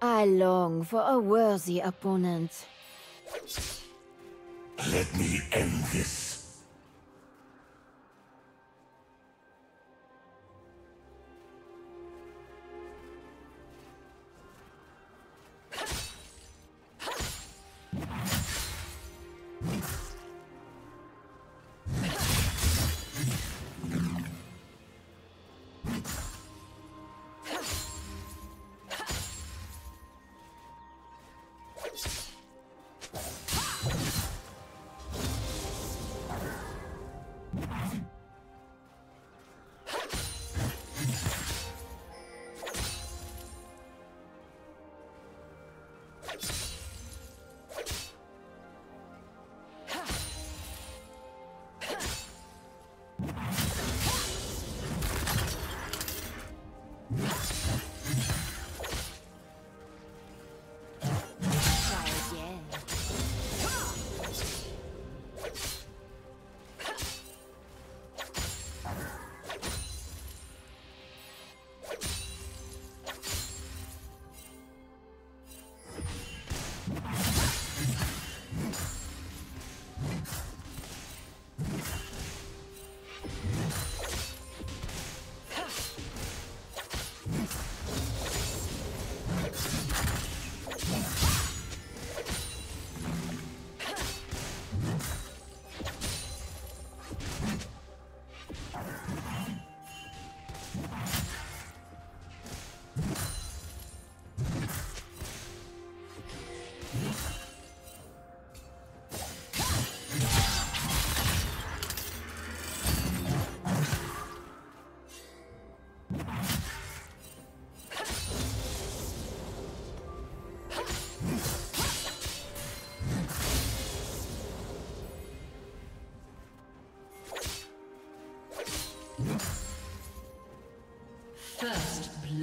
I long for a worthy opponent. Let me end this.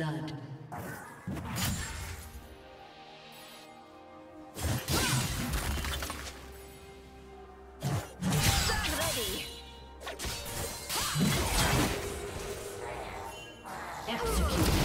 Blood. Red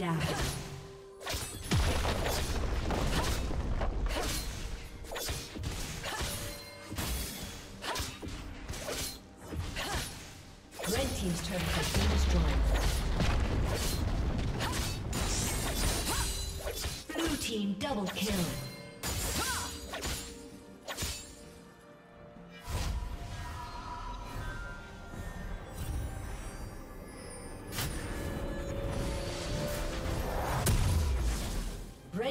down. Red Team's turret has been destroyed. Blue Team double kill.